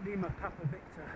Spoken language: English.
Lima Papa Victor.